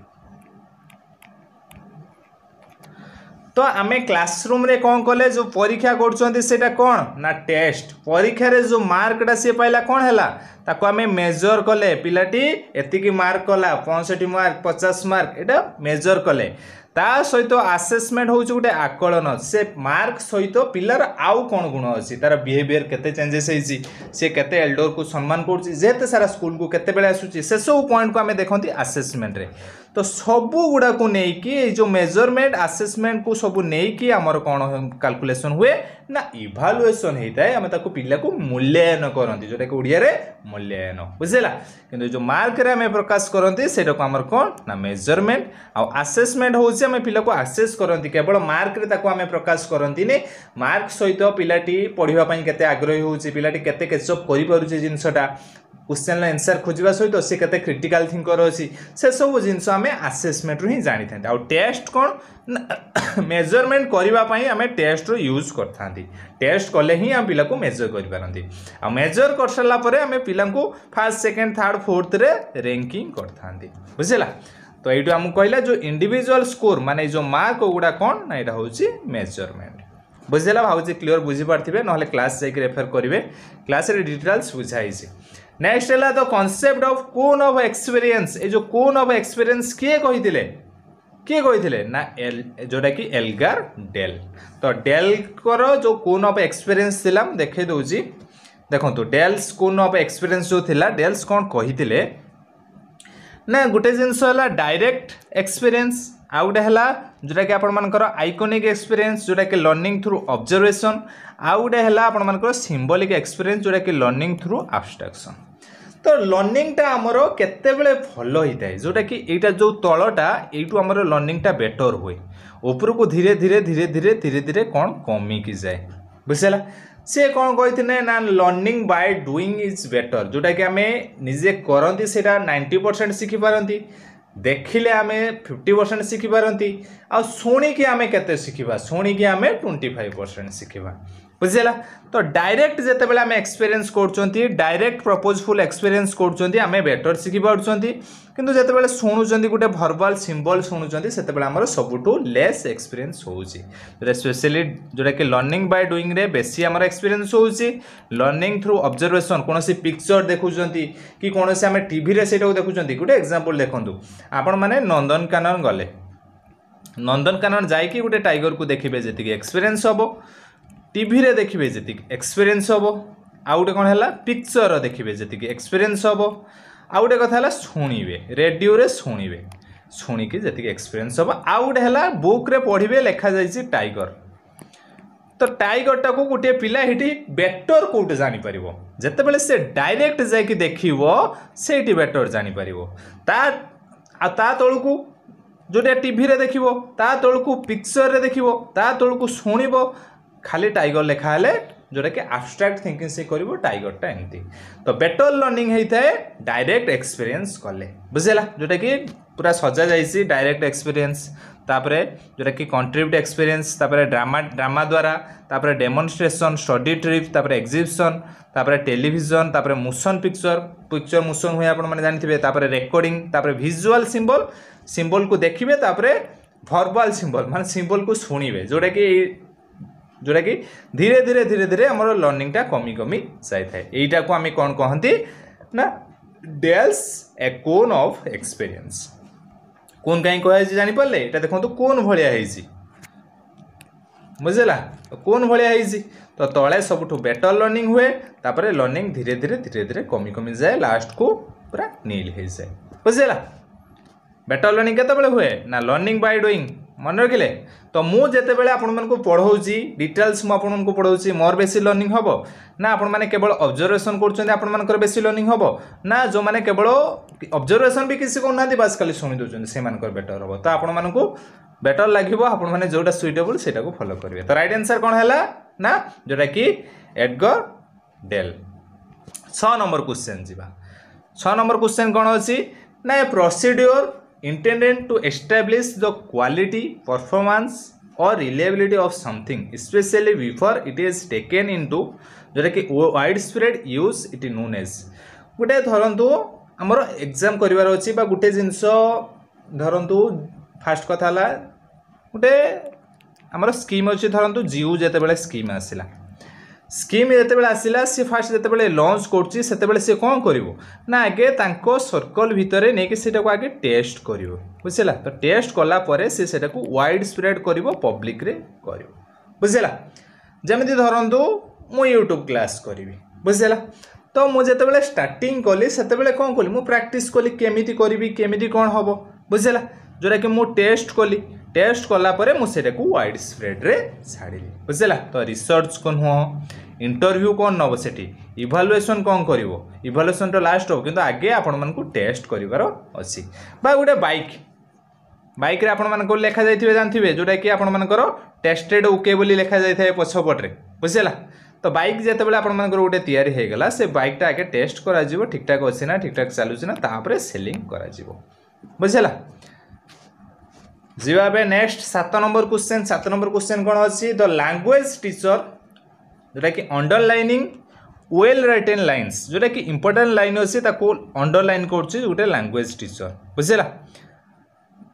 তো ଆମେ କ୍ଲାସରୁମ୍ରେ କ'ଣ କଲେ ଯେଉଁ ପରୀକ୍ଷା କରୁଛନ୍ତି ସେଇଟା କ'ଣ ନା ଟେଷ୍ଟ ପରୀକ୍ଷାରେ ଯେଉଁ ମାର୍କଟା ସିଏ ପାଇଲା କ'ଣ ହେଲା ତାକୁ ଆମେ ମେଜର କଲେ ପିଲାଟି ଏତିକି ମାର୍କ କଲା ପଞ୍ଚଷଠି ମାର୍କ ପଚାଶ ମାର୍କ ଏଇଟା ମେଜର କଲେ ତା ସହିତ ଆସେସମେଣ୍ଟ ହେଉଛି ଗୋଟେ ଆକଳନ ସେ ମାର୍କ ସହିତ ପିଲାର ଆଉ କ'ଣ ଗୁଣ ଅଛି ତାର ବିହେଭିଅର କେତେ ଚେଞ୍ଜେସ୍ ହେଇଛି ସେ କେତେ ଏଲ୍ଡରକୁ ସମ୍ମାନ କରୁଛି ଯେତେ ସାରା ସ୍କୁଲକୁ କେତେବେଳେ ଆସୁଛି ସେସବୁ ପଏଣ୍ଟକୁ ଆମେ ଦେଖନ୍ତି ଆସେସମେଣ୍ଟରେ तो सब गुड़ाक नहीं कि जो मेजरमेंट आसेसमेंट को सब नहीं कि आमर कौन काल्कुलेसन हुए ନା ଇଭାଲୁଏସନ୍ ହେଇଥାଏ ଆମେ ତାକୁ ପିଲାକୁ ମୂଲ୍ୟାୟନ କରନ୍ତି ଯେଉଁଟାକି ଓଡ଼ିଆରେ ମୂଲ୍ୟାୟନ ବୁଝିଲା କିନ୍ତୁ ଯେଉଁ ମାର୍କରେ ଆମେ ପ୍ରକାଶ କରନ୍ତି ସେଇଟାକୁ ଆମର କ'ଣ ନା ମେଜରମେଣ୍ଟ ଆଉ ଆସେସମେଣ୍ଟ ହେଉଛି ଆମେ ପିଲାକୁ ଆସେସ୍ କରନ୍ତି କେବଳ ମାର୍କରେ ତାକୁ ଆମେ ପ୍ରକାଶ କରନ୍ତିନି ମାର୍କ ସହିତ ପିଲାଟି ପଢ଼ିବା ପାଇଁ କେତେ ଆଗ୍ରହୀ ହେଉଛି ପିଲାଟି କେତେ କେଚଅପ୍ କରିପାରୁଛି ଜିନିଷଟା क्वेश्चन आंसर खोजा सहित तो सी के क्रिटिकाल थिंकर अच्छी से सब जिन आम आसेसमेंट रू ही जानी था आउ टेस्ट कौन মেজরমেন্ট করা আমি টেস্টর ইউজ করে থাকে টেস্ট কলে হি আমি পিলা মেজর করে পারতি মেজর করে সারা পরে আমি পিলা ফার্স্ট সেকেন্ড থার্ড ফোর্থরে র্যাঙ্কিং করে থাকে বুঝলা তো এইটু আমি কহিলা যে ইন্ডিভিজুয়াল স্কোর মানে এই যে মার্ক গুড়া কণ না এটা হচ্ছে মেজরমেন্ট বুঝলা ভাবছি ক্লিয়র বুঝিপারে নহলে ক্লাস যাই রেফর করবে ক্লাসের ডিটেলস বুঝা হয়েছে নেক্সট হল the concept of cone of experience এই যে কোন অফ এক্সপিরিয়েন্স কিয়ে কে କିଏ କହିଥିଲେ ନା ଏଲ୍ ଯେଉଁଟାକି ଏଲଗାର ଡେଲ୍ ତ ଡେଲ୍ଙ୍କର ଯେଉଁ କୁନ୍ ଅଫ୍ ଏକ୍ସପେରିଏନ୍ସ ଥିଲା ମୁଁ ଦେଖାଇ ଦେଉଛି ଦେଖନ୍ତୁ ଡେଲ୍ସ କୁନ୍ ଅଫ୍ ଏକ୍ସପେରିଏନ୍ସ ଯେଉଁ ଥିଲା ଡେଲ୍ସ କ'ଣ କହିଥିଲେ ନା ଗୋଟେ ଜିନିଷ ହେଲା ଡାଇରେକ୍ଟ ଏକ୍ସପେରିଏନ୍ସ ଆଉ ଗୋଟେ ହେଲା ଯେଉଁଟାକି ଆପଣମାନଙ୍କର ଆଇକୋନିକ୍ ଏକ୍ସପେରିଏନ୍ସ ଯେଉଁଟାକି ଲର୍ଣ୍ଣିଂ ଥ୍ରୁ ଅବଜର୍ଭେସନ୍ ଆଉ ଗୋଟେ ହେଲା ଆପଣମାନଙ୍କର ସିମ୍ବୋଲିକ୍ ଏକ୍ସପେରିଏନ୍ସ ଯେଉଁଟାକି ଲର୍ଣ୍ଣିଂ ଥ୍ରୁ ଆବଷ୍ଟ୍ରାକ୍ସନ୍ তো ଲର୍ଣ୍ଣିଂଟା ଆମର କେତେବେଳେ ଭଲ ହେଇଥାଏ ଯେଉଁଟାକି ଏଇଟା ଯେଉଁ ତଳଟା ଏଇଠୁ ଆମର ଲର୍ଣ୍ଣିଂଟା ବେଟର୍ ହୁଏ ଉପରକୁ ଧୀରେ ଧୀରେ ଧୀରେ ଧୀରେ ଧୀରେ ଧୀରେ କ'ଣ କମିକି ଯାଏ ବୁଝିହେଲା ସିଏ କ'ଣ କହିଥିଲେ ନା learning by doing is better ଯେଉଁଟାକି ଆମେ ନିଜେ କରନ୍ତି ସେଇଟା ନାଇଣ୍ଟି ପରସେଣ୍ଟ ଶିଖିପାରନ୍ତି ଦେଖିଲେ ଆମେ ଫିଫ୍ଟି ପରସେଣ୍ଟ ଶିଖିପାରନ୍ତି ଆଉ ଶୁଣିକି ଆମେ କେତେ ଶିଖିବା ଶୁଣିକି ଆମେ ଟ୍ୱେଣ୍ଟି ଫାଇଭ୍ ପରସେଣ୍ଟ ଶିଖିବା ବୁଝିହେଲା ତ ଡାଇରେକ୍ଟ ଯେତେବେଳେ ଆମେ ଏକ୍ସପେରିଏନ୍ସ କରୁଛନ୍ତି ଡାଇରେକ୍ଟ ପ୍ରପୋଜଫୁଲ୍ ଏକ୍ସପେରିଏନ୍ସ କରୁଛନ୍ତି ଆମେ ବେଟର୍ ଶିଖିପାରୁଛନ୍ତି କିନ୍ତୁ ଯେତେବେଳେ ଶୁଣୁଛନ୍ତି ଗୋଟେ ଭର୍ବାଲ୍ ସିମ୍ବଲ୍ ଶୁଣୁଛନ୍ତି ସେତେବେଳେ ଆମର ସବୁଠୁ ଲେସ୍ ଏକ୍ସପେରିଏନ୍ସ ହେଉଛି ଯେଉଁଟା ସ୍ପେଶିଆଲି ଯେଉଁଟାକି ଲର୍ଣ୍ଣିଂ ବାଇ ଡୁଇଂରେ ବେଶୀ ଆମର ଏକ୍ସପେରିଏନ୍ସ ହେଉଛି ଲର୍ଣ୍ଣିଂ ଥ୍ରୁ ଅବଜର୍ଭେସନ୍ କୌଣସି ପିକ୍ଚର ଦେଖୁଛନ୍ତି କି କୌଣସି ଆମେ ଟିଭିରେ ସେଇଟାକୁ ଦେଖୁଛନ୍ତି ଗୋଟେ ଏକ୍ଜାମ୍ପଲ୍ ଦେଖନ୍ତୁ ଆପଣମାନେ ନନ୍ଦନକାନନ ଗଲେ ନନ୍ଦନକାନନ ଯାଇକି ଗୋଟେ ଟାଇଗରକୁ ଦେଖିବେ ଯେତିକି ଏକ୍ସପେରିଏନ୍ସ ହେବ टी देखिए जीक एक्सपीरियंस हे आउ गए कौन है पिक्चर देखिए जीक एक्सपीरियंस हे आउ गए कथा है शुणे रेडियो शुणे शुणिकी जी एक्सपीरियंस हे आउ गए है बुक्रे पढ़े लिखा जा टाइगर तो टाइगर टाक गोटे पिला हिटी बेटर कौट जापर जिते बे डायरेक्ट जा देख से बेटर जापर ता तल को जोटा टी देख ता तौक पिक्चर देख ता तौक शुणव ଖାଲି ଟାଇଗର ଲେଖା ହେଲେ ଯେଉଁଟାକି ଆବଷ୍ଟ୍ରାକ୍ଟ ଥିଙ୍କିଂ ସେ କରିବ ଟାଇଗରଟା ଏମିତି ତ ବେଟର ଲର୍ଣ୍ଣିଂ ହେଇଥାଏ ଡାଇରେକ୍ଟ ଏକ୍ସପିରିଏନ୍ସ କଲେ ବୁଝିହେଲା ଯେଉଁଟାକି ପୁରା ସଜା ଯାଇଛି ଡାଇରେକ୍ଟ ଏକ୍ସପିରିଏନ୍ସ ତାପରେ ଯେଉଁଟାକି କଣ୍ଟ୍ରିବ୍ୟୁଟ ଏକ୍ସପିରିଏନ୍ସ ତାପରେ ଡ୍ରାମା ଡ୍ରାମା ଦ୍ୱାରା ତାପରେ ଡେମନଷ୍ଟ୍ରେସନ୍ ଷ୍ଟଡି ଟ୍ରିପ୍ ତାପରେ ଏକ୍ଜିବିସନ୍ ତାପରେ ଟେଲିଭିଜନ୍ ତାପରେ ମୋସନ୍ ପିକ୍ଚର ପିକ୍ଚର ମୋସନ୍ ହୁଏ ଆପଣମାନେ ଜାଣିଥିବେ ତାପରେ ରେକର୍ଡ଼ିଂ ତାପରେ ଭିଜୁଆଲ୍ ସିମ୍ବଲ୍ ସିମ୍ବଲ୍କୁ ଦେଖିବେ ତାପରେ ଭର୍ବାଲ୍ ସିମ୍ବଲ୍ ମାନେ ସିମ୍ବଲ୍କୁ ଶୁଣିବେ ଯେଉଁଟାକି ଯେଉଁଟାକି ଧୀରେ ଧୀରେ ଧୀରେ ଧୀରେ ଆମର ଲର୍ଣ୍ଣିଂଟା କମି କମି ଯାଇଥାଏ ଏଇଟାକୁ ଆମେ କ'ଣ କହନ୍ତି ନା ଡେଲ୍ସ ଏ କୋନ୍ ଅଫ୍ ଏକ୍ସପେରିଏନ୍ସ কোন কাহিঁ কুহযাইছে জাঁপারে এটা দেখুন কোন ভায়া হয়েছি বুঝলা কোন ভায়া হয়েছি তো তলে সবুঠু বেটর লর্নিং হুয়ে তাপরে লর্নিং ধীরে ধীরে ধীরে ধীরে কমি কমি যায় লাস্ট কু পুরা নীল হয়ে যায় বুঝলা বেটর লর্নিং কেতবে হুয়ে না লর্নিং বাই ডুইং ମନେ ରଖିଲେ ତ ମୁଁ ଯେତେବେଳେ ଆପଣମାନଙ୍କୁ ପଢ଼ାଉଛି ଡିଟେଲ୍ସ ମୁଁ ଆପଣଙ୍କୁ ପଢ଼ାଉଛି ମୋର ବେଶୀ ଲର୍ଣ୍ଣିଂ ହେବ ନା ଆପଣମାନେ କେବଳ ଅବଜର୍ଭେସନ୍ କରୁଛନ୍ତି ଆପଣମାନଙ୍କର ବେଶୀ ଲର୍ଣ୍ଣିଂ ହେବ ନା ଯେଉଁମାନେ କେବଳ ଅବଜର୍ଭେସନ୍ ବି କିଛି କରୁନାହାନ୍ତି ବାସ୍ ଖାଲି ଶୁଣି ଦେଉଛନ୍ତି ସେମାନଙ୍କର ବେଟର୍ ହେବ ତ ଆପଣମାନଙ୍କୁ ବେଟର୍ ଲାଗିବ ଆପଣମାନେ ଯେଉଁଟା ସୁଇଟେବୁଲ୍ ସେଇଟାକୁ ଫଲୋ କରିବେ ତ ରାଇଟ୍ ଆନ୍ସର୍ କ'ଣ ହେଲା ନା ଯେଉଁଟାକି ଏଡ଼ଗର୍ ଡେଲ୍ ଛଅ ନମ୍ବର କ୍ୱେଶ୍ଚନ୍ ଯିବା ଛଅ ନମ୍ବର କ୍ୱେଶ୍ଚନ୍ କ'ଣ ଅଛି ନା ଏ procedure intended to establish the quality, performance or reliability of something, especially before it is taken into जोटा कि widespread use it known as गोटे धरतु आमर एग्जाम करार अच्छे गोटे जिनस धरतु फास्ट कथा गोटे आमर स्कीम अच्छे धरतु जिओ जिते बड़े स्कीम आसला ସ୍କିମ୍ ଯେତେବେଳେ ଆସିଲା ସେ ଫାର୍ଷ୍ଟ ଯେତେବେଳେ ଲଞ୍ଚ କରୁଛି ସେତେବେଳେ ସେ କ'ଣ କରିବ ନା ଆଗେ ତାଙ୍କ ସର୍କଲ୍ ଭିତରେ ନେଇକି ସେଇଟାକୁ ଆଗେ ଟେଷ୍ଟ କରିବ ବୁଝିଲା ତ ଟେଷ୍ଟ କଲା ପରେ ସେ ସେଇଟାକୁ ୱାଇଡ଼ ସ୍ପ୍ରେଡ଼ କରିବ ପବ୍ଲିକରେ କରିବ ବୁଝିଲା ଯେମିତି ଧରନ୍ତୁ ମୁଁ ୟୁଟ୍ୟୁବ୍ କ୍ଲାସ୍ କରିବି ବୁଝିଲା ତ ମୁଁ ଯେତେବେଳେ ଷ୍ଟାର୍ଟିଂ କଲି ସେତେବେଳେ କ'ଣ କଲି ମୁଁ ପ୍ରାକ୍ଟିସ୍ କଲି କେମିତି କରିବି କେମିତି କ'ଣ ହେବ ବୁଝିଲା ଯେଉଁଟାକି ମୁଁ ଟେଷ୍ଟ କଲି ଟେଷ୍ଟ କଲାପରେ ମୁଁ ସେଇଟାକୁ ୱାଇଡ଼ ସ୍ପ୍ରେଡ଼ରେ ଛାଡ଼ିଲି ବୁଝିଲା ତ ରିସର୍ଚ୍ଚ କ'ଣ ନୁହଁ ଇଣ୍ଟରଭ୍ୟୁ କ'ଣ ନେବ ସେଠି ଇଭାଲୁଏସନ୍ କ'ଣ କରିବ ଇଭାଲୁଏସନ୍ଟା ଲାଷ୍ଟ ହେବ କିନ୍ତୁ ଆଗେ ଆପଣମାନଙ୍କୁ ଟେଷ୍ଟ କରିବାର ଅଛି ବା ଗୋଟେ ବାଇକ୍ ବାଇକ୍ରେ ଆପଣମାନଙ୍କୁ ଲେଖାଯାଇଥିବେ ଜାଣିଥିବେ ଯେଉଁଟାକି ଆପଣମାନଙ୍କର ଟେଷ୍ଟେଡ଼ ଓକେ ବୋଲି ଲେଖାଯାଇଥାଏ ପଛପଟରେ ବୁଝିଲା ତ ବାଇକ୍ ଯେତେବେଳେ ଆପଣମାନଙ୍କର ଗୋଟେ ତିଆରି ହୋଇଗଲା ସେ ବାଇକ୍ଟା ଆଗେ ଟେଷ୍ଟ କରାଯିବ ଠିକ୍ଠାକ୍ ଅଛି ନା ଠିକ୍ଠାକ୍ ଚାଲୁଛି ନା ତାପରେ ସେଲିଂ କରାଯିବ ବୁଝିଲା ଯିବା ନେକ୍ସଟ ସାତ ନମ୍ବର କ୍ୱେଶ୍ଚେନ୍ ସାତ ନମ୍ବର କ୍ୱେଶ୍ଚେନ୍ କ'ଣ ଅଛି ଦ ଲାଙ୍ଗୁଏଜ ଟିଚର ଯେଉଁଟାକି ଅଣ୍ଡରଲାଇନିଂ ওয়েল রিটেন লাইন্স যেটা কি ইম্পর্টাট লাইন অছে তাকে অন্ডরলাইন করছে গোটে ল্যাঙ্গুয়েজ টিচর বুঝলা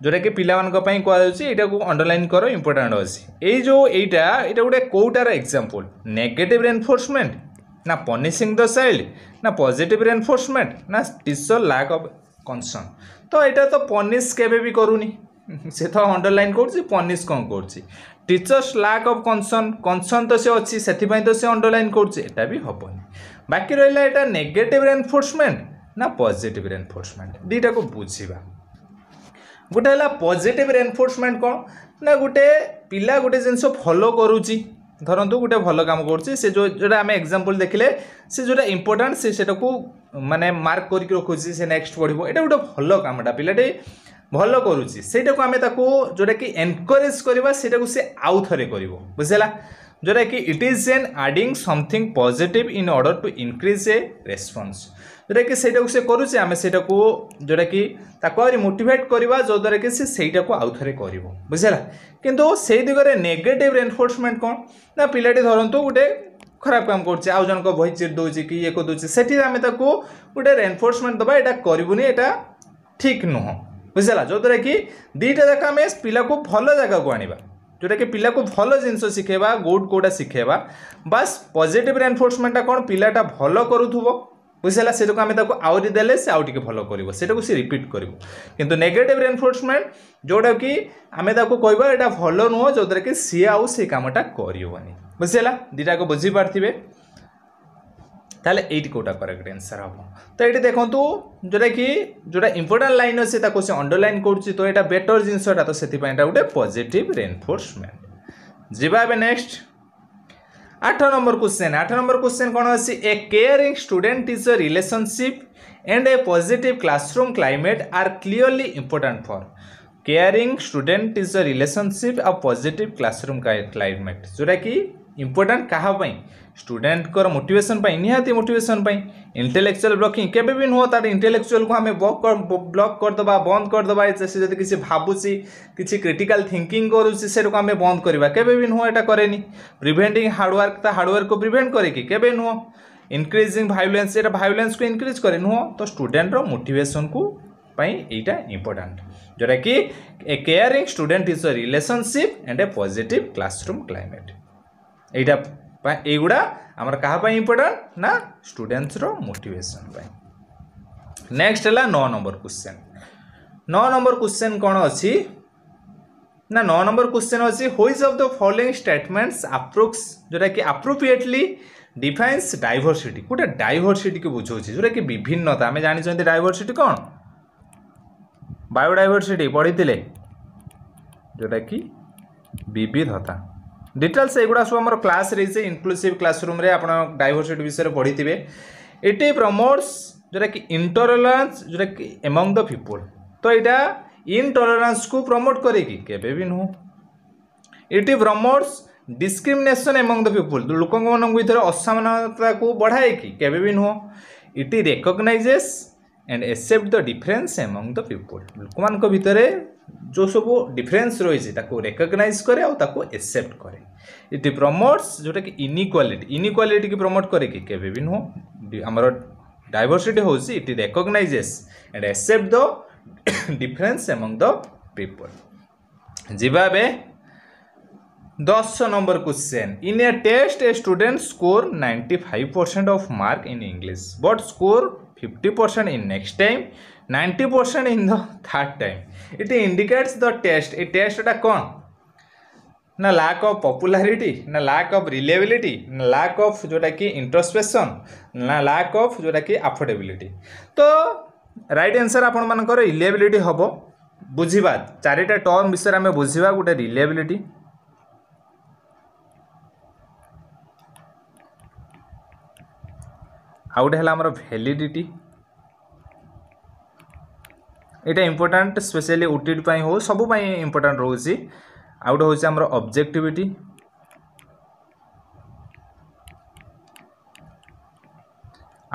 যেটা কি পিলাপাই কুযাচ্ছে এইটা অন্ডরলাইন কর ইম্পর্টাট অছে এই যে এইটা এটা গোটে কোটার এক্সাম্পল নেগেটিভ রেনফোর্সমেন্ট না পনিশিং দ চাইল্ড না পজিটিভ রেনফোর্সমেন্ট না টিচর ল্যাক অফ কনসর্ন তো এটা তো পনিশ কেবে বি করুনি সে তো অন্ডরলাইন করছি পনিশ কম করছি teachers lack of concern concern তো সে অছি সেপাই তো সে অন্ডরলাইন করছে এটা বি হবনি বাকি রহলা এটা নেগেটিভ রেনফোর্সমেন্ট না পজিটিভ রেনফোর্সমেন্ট দুইটাকে বুঝবা গোটে হল পজিটিভ রেনফোর্সমেন্ট কোণ না গোটে পিলা গোটে জিনিস ফলো করুচি ধরন্তু গোটে ভাল কাম করছি সে যেটা আমি এক্সাম্পল দেখলে সে যেটা ইম্পর্টাট সে সেটাকে মানে মার্ক করি রখুছি সে নেক্সট পড়ব এটা গোটে ভাল কামটা পিলাটি ଭଲ କରୁଛି ସେଇଟାକୁ ଆମେ ତାକୁ ଯେଉଁଟାକି ଏନକରେଜ୍ କରିବା ସେଇଟାକୁ ସେ ଆଉ ଥରେ କରିବ ବୁଝିଲା ଯେଉଁଟାକି it is an adding something positive in order to increase a response ଯେଉଁଟାକି ସେଇଟାକୁ ସେ କରୁଛି ଆମେ ସେଇଟାକୁ ଯେଉଁଟାକି ତାକୁ ଆହୁରି ମୋଟିଭେଟ୍ କରିବା ଯେଉଁଦ୍ୱାରା କି ସେ ସେଇଟାକୁ ଆଉ ଥରେ କରିବ ବୁଝିଲା କିନ୍ତୁ ସେଇ ଦିଗରେ ନେଗେଟିଭ୍ ଏନଫୋର୍ସମେଣ୍ଟ କ'ଣ ନା ପିଲାଟି ଧରନ୍ତୁ ଗୋଟେ ଖରାପ କାମ କରୁଛି ଆଉ ଜଣଙ୍କ ବହି ଚିରି ଦେଉଛି କି ଇଏ କରିଦେଉଛି ସେଠି ଆମେ ତାକୁ ଗୋଟେ ଏନଫୋର୍ସମେଣ୍ଟ ଦେବା ଏଇଟା କରିବୁନି ଏଇଟା ଠିକ୍ ନୁହଁ ବୁଝିଲା ଯେଉଁଦ୍ୱାରା କି ଦୁଇଟା ଯାକ ଆମେ ପିଲାକୁ ଭଲ ଜାଗାକୁ ଆଣିବା ଯେଉଁଟାକି ପିଲାକୁ ଭଲ ଜିନିଷ ଶିଖେଇବା ଗୁଡ୍ କେଉଁଟା ଶିଖେଇବା ବାସ୍ ପଜିଟିଭ୍ ଏନଫୋର୍ସମେଣ୍ଟଟା କ'ଣ ପିଲାଟା ଭଲ କରୁଥିବ ବୁଝିଲା ସେଟାକୁ ଆମେ ତାକୁ ଆହୁରି ଦେଲେ ସେ ଆଉ ଟିକେ ଭଲ କରିବ ସେଟାକୁ ସେ ରିପିଟ୍ କରିବ କିନ୍ତୁ ନେଗେଟିଭ୍ ଏନଫୋର୍ସମେଣ୍ଟ ଯେଉଁଟାକି ଆମେ ତାକୁ କହିବା ଏଇଟା ଭଲ ନୁହଁ ଯେଉଁଥିରେ କି ସିଏ ଆଉ ସେଇ କାମଟା କରିବନି ବୁଝିଲା ଦୁଇଟାକୁ ବୁଝିପାରିଥିବେ ତାହେଲେ ଏଇଠି କେଉଁଟା କରେକ୍ଟ ଆନ୍ସର୍ ହେବ ତ ଏଇଠି ଦେଖନ୍ତୁ ଯେଉଁଟାକି ଯେଉଁଟା ଇମ୍ପୋର୍ଟାଣ୍ଟ ଲାଇନ୍ ଅଛି ତାକୁ ସେ ଅଣ୍ଡରଲାଇନ୍ କରୁଛି ତ ଏଇଟା ବେଟର ଜିନିଷଟା ତ ସେଥିପାଇଁ ଏଇଟା ଗୋଟେ ପଜିଟିଭ୍ ରେନଫୋର୍ସମେଣ୍ଟ ଯିବା ଏବେ ନେକ୍ସଟ ଆଠ ନମ୍ବର କ୍ୱେଶ୍ଚେନ୍ ଆଠ ନମ୍ବର କ୍ୱେଶ୍ଚେନ୍ କ'ଣ ଅଛି a caring student is a relationship and a positive classroom climate are clearly important for caring student is a relationship a positive classroom climate जोटा कि इंपोर्टाट क्या student को मोटेसन निहाती मोटेसन इंटेलेक्चुआल ब्लकिंग के नुह तार इंटेलेक्चुआल को आम ब्लक कर, ब्लक करदे बंद करदे से जो किसी भावुसी किसी क्रिटिकल थिंकिंग करुक आम बंद करवा के नुह ये कैनी preventing hard work hard work को प्रिभेन्ट कर नुह इनक्रिजिंग भाइलेन्स ये भाइलेन्स को इनक्रिज कै नुह तो स्टूडेन्टर मोटेसन को यहाँ इंपोर्टाट जोटा कि a caring student is a relationship and a positive classroom climate এইটা এইগুଡ଼ା ଆମର କାହା ପାଇଁ ଇମ୍ପୋର୍ଟାଣ୍ଟ ନା ଷ୍ଟୁଡେଣ୍ଟସର ମୋଟିଭେସନ୍ ପାଇଁ ନେକ୍ସଟ ହେଲା ନଅ ନମ୍ବର କ୍ୱେଶ୍ଚନ୍ ନଅ ନମ୍ବର କ୍ୱେଶ୍ଚନ୍ କ'ଣ ଅଛି ନା ନଅ ନମ୍ବର କ୍ୱେଶ୍ଚନ୍ ଅଛି which of the following statements approx ଯେଉଁଟାକି ଆପ୍ରୋପ୍ରିଏଟଲି ଡିଫାଇନ୍ସ ଡାଇଭର୍ସିଟି କେଉଁଟା ଡାଇଭର୍ସିଟିକୁ ବୁଝାଉଛି ଯେଉଁଟାକି ବିଭିନ୍ନତା ଆମେ ଜାଣିଛନ୍ତି ଡାଇଭର୍ସିଟି କ'ଣ ବାୟୋଡାଇଭର୍ସିଟି ପଢ଼ିଥିଲେ ଯେଉଁଟାକି ବିବିଧତା ডিটেলস এগুড়া সব আমার ক্লাস রয়েছে ইনক্লুসিভ ক্লাসরুমে আপনার ডাইভরসিটি বিষয়ে পড়িথিবে এটি প্রমোটস যেটা কি ইন্টরোলান্স যেটা কি এমং দ পিপুল তো এটা ইনটরোলান্সকে প্রমোট করে কি কেবে বি নুহ এটি প্রমোটস ডিসক্রিমিনেসন এমং দ পিপুল লোকমানঙ্কু এথরে অসমানতাকে বঢ়ায়ে কি কেবে বি নুহ it recognizes and accept the difference among the people লোকমানঙ্ক ভিতরে ଯେଉଁ ସବୁ ଡିଫରେନ୍ସ ରହିଛି ତାକୁ ରେକଗ୍ନାଇଜ୍ କରେ ଆଉ ତାକୁ ଏକ୍ସେପ୍ଟ କରେ ଇଟ୍ ପ୍ରମୋଟ୍ସ ଯେଉଁଟାକି ଇନିକ୍ୱାଲିଟି ଇନିକ୍ୱାଲିଟିକି ପ୍ରମୋଟ୍ କରେ କି କେବେ ବି ନୁହଁ ଆମର ଡାଇଭର୍ସିଟି ହେଉଛି it recognizes and accept the difference among the people ଯିବା ଏବେ ଦଶ number question in a test a student score ninety five percent of mark in English but score fifty percent in next time 90% in the third time. It indicates the test. A test at a con. ना lack of popularity ना lack of reliability ना lack of जोटा कि introspection ना lack of जोटा कि आफोर्डेबिलिटी तो right answer आपण मानकर रिलेबिलिटी हम बुझा चारिटा टर्म विषय आम बुझा गोटे रिलेबिलिटी आउ गए आमर भैलीडिटी এটা ইম্পর্টাট ସ୍ପେଶିଆଲି ଓଟିଟି ପାଇଁ ହେଉ ସବୁ ପାଇଁ ଇମ୍ପୋର୍ଟାଣ୍ଟ ରହୁଛି ଆଉ ଗୋଟେ ହେଉଛି ଆମର ଅବଜେକ୍ଟିଭିଟି